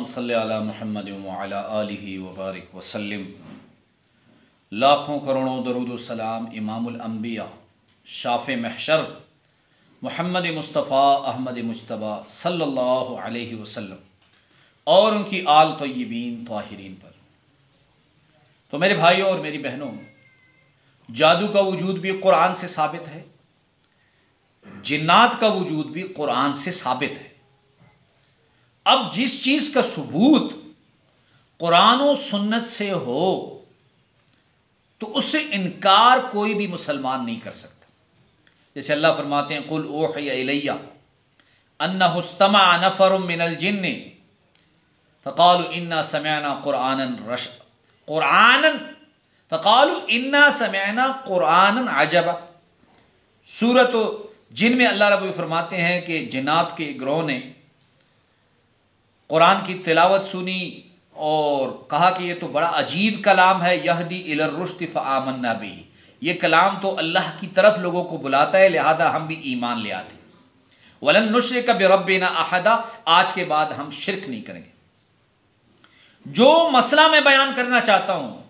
महमद वबारक वसल्लम लाखों करोड़ों दरुद सलाम इमामुलअम्बिया शाफ़ महशर, मोहम्मद मुस्तफ़ा अहमद मुशतबा अलैहि वसल्लम, और उनकी आल तय्यबीन ताहिरीन पर। तो मेरे भाइयों और मेरी बहनों, जादू का वजूद भी कुरान से साबित है, जिन्नात का वजूद भी कुरान से साबित है। अब जिस चीज़ का सबूत कुरान और सुन्नत से हो तो उससे इनकार कोई भी मुसलमान नहीं कर सकता। जैसे अल्लाह फरमाते हैं, कुल ओहैया अन्ना हुस्तमा नफ़र मिनल जिन्न फ़काल इन्ना समयाना कुरान रश कुरान फ़काल इन्ना समयाना कुरान अजबा। सूरत जिन में अल्लाह रबी फरमाते हैं कि जिनात के ग्रोह ने कुरान की तिलावत सुनी और कहा कि ये तो बड़ा अजीब कलाम है, यहदी इलरुश्त फ़ामन्ना भी ये कलाम तो अल्लाह की तरफ़ लोगों को बुलाता है, लिहाजा हम भी ईमान ले आते वलन नुशर का बेरबना अहदा, आज के बाद हम शिरक नहीं करेंगे। जो मसला मैं बयान करना चाहता हूँ,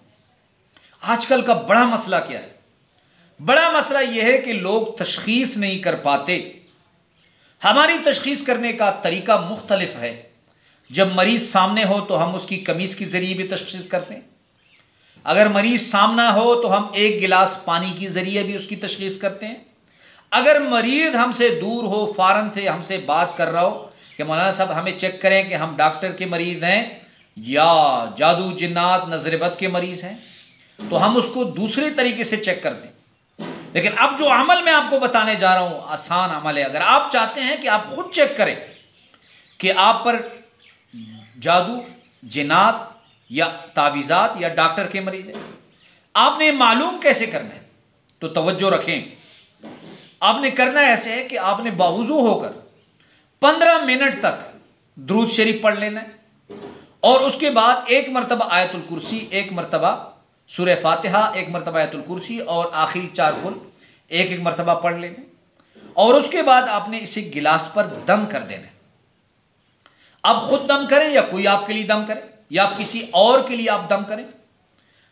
आजकल का बड़ा मसला क्या है? बड़ा मसला यह है कि लोग तशखीस नहीं कर पाते। हमारी तशखीस करने का तरीका मुख्तलिफ़ है। जब मरीज़ सामने हो तो हम उसकी कमीज़ के ज़रिए भी तशखीस करते हैं। अगर मरीज़ सामना हो तो हम एक गिलास पानी के ज़रिए भी उसकी तशखीस करते हैं। अगर मरीज़ हमसे दूर हो, फ़ारन से हमसे बात कर रहा हो कि मौलाना साहब, हमें चेक करें कि हम डॉक्टर के मरीज़ हैं या जादू जिन्नात नजरबत के मरीज़ हैं तो हम उसको दूसरे तरीके से चेक कर दें लेकिन अब जो अमल मैं आपको बताने जा रहा हूँ, आसान अमल है। अगर आप चाहते हैं कि आप खुद चेक करें कि आप पर जादू, जिनात या तावीज़ात या डॉक्टर के मरीज़ है। आपने मालूम कैसे करना है? तो तवज्जो रखें। आपने करना ऐसे है कि आपने बावजू होकर पंद्रह मिनट तक द्रूद शरीफ पढ़ लेना है और उसके बाद एक मरतबा आयतुल कुर्सी, एक मरतबा सुर फातिहा, एक मरतबा आयतुल कुर्सी और आखिरी चार कुल एक एक मरतबा पढ़ लेना और उसके बाद आपने इसे गिलास पर दम कर देना अब खुद दम करें या कोई आपके लिए दम करें या आप किसी और के लिए आप दम करें?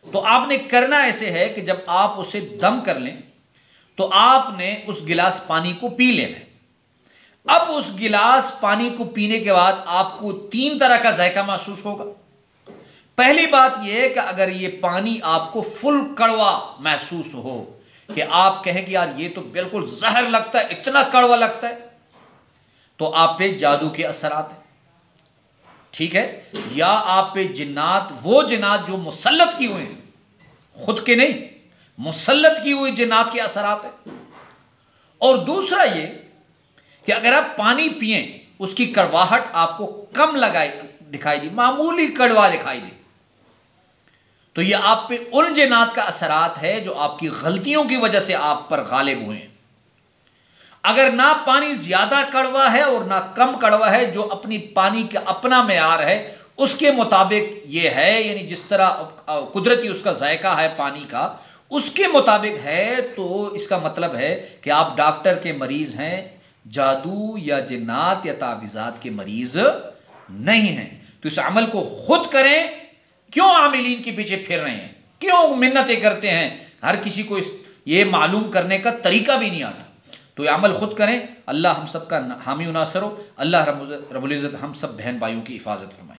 तो आपने करना ऐसे है कि जब आप उसे दम कर लें तो आपने उस गिलास पानी को पी लेना अब उस गिलास पानी को पीने के बाद आपको तीन तरह का जायका महसूस होगा। पहली बात यह है कि अगर ये पानी आपको फुल कड़वा महसूस हो कि आप कहें कि यार ये तो बिल्कुल जहर लगता है, इतना कड़वा लगता है तो आप पे जादू के असरात हैं। ठीक है? या आप पे जिन्नात, वो जिन्नात जो मुसलत की हुए हैं। खुद के नहीं मुसलत की हुई जिन्नात के असरात है। और दूसरा ये कि अगर आप पानी पिए, उसकी कड़वाहट आपको कम लगाई, दिखाई दी, मामूली कड़वा दिखाई दी। तो ये आप पे उन जिन्नात का असरात है जो आपकी गलतियों की वजह से आप पर गालिब हुए हैं। अगर ना पानी ज़्यादा कड़वा है और ना कम कड़वा है, जो अपनी पानी का अपना मैार है, उसके मुताबिक ये है, यानी जिस तरह कुदरती उसका जायका है पानी का, उसके मुताबिक है तो इसका मतलब है कि आप डॉक्टर के मरीज़ हैं, जादू या जिन्नात या तावीज़ात के मरीज़ नहीं हैं। तो इस अमल को खुद करें, क्यों आमिलीन के पीछे फिर रहे हैं? क्यों मिन्नतें करते हैं? हर किसी को इस, ये मालूम करने का तरीका भी नहीं आता। तो ये अमल खुद करें। अल्लाह हम सब का हामी नासर हो। अल्लाह रबुल्ज़त हम सब बहन भाइयों की हिफाजत फरमाए।